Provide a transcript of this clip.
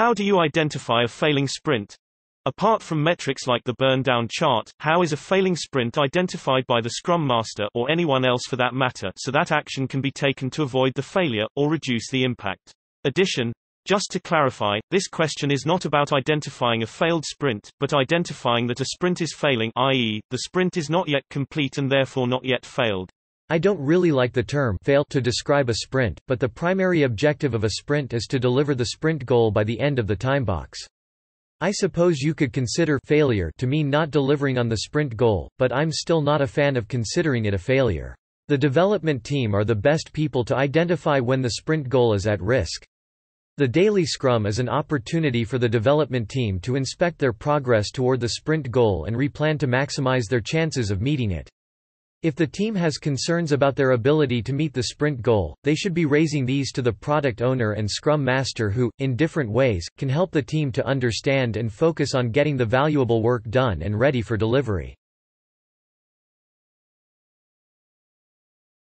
How do you identify a failing sprint? Apart from metrics like the burn-down chart, how is a failing sprint identified by the Scrum Master or anyone else for that matter so that action can be taken to avoid the failure, or reduce the impact? Addition, just to clarify, this question is not about identifying a failed sprint, but identifying that a sprint is failing i.e., the sprint is not yet complete and therefore not yet failed. I don't really like the term fail to describe a sprint, but the primary objective of a sprint is to deliver the sprint goal by the end of the time box. I suppose you could consider failure to mean not delivering on the sprint goal, but I'm still not a fan of considering it a failure. The development team are the best people to identify when the sprint goal is at risk. The daily scrum is an opportunity for the development team to inspect their progress toward the sprint goal and replan to maximize their chances of meeting it. If the team has concerns about their ability to meet the sprint goal, they should be raising these to the product owner and scrum master who, in different ways, can help the team to understand and focus on getting the valuable work done and ready for delivery.